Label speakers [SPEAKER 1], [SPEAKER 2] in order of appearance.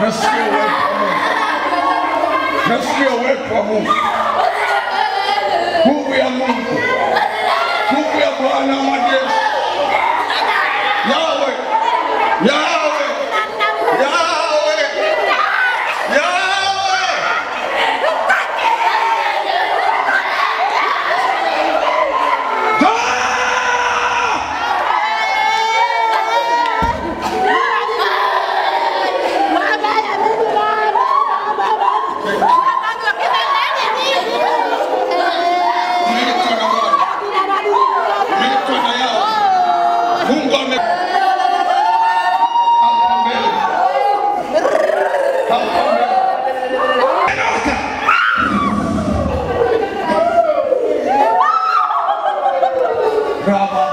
[SPEAKER 1] Let's stay away from him. Let's stay away from him. Bravo.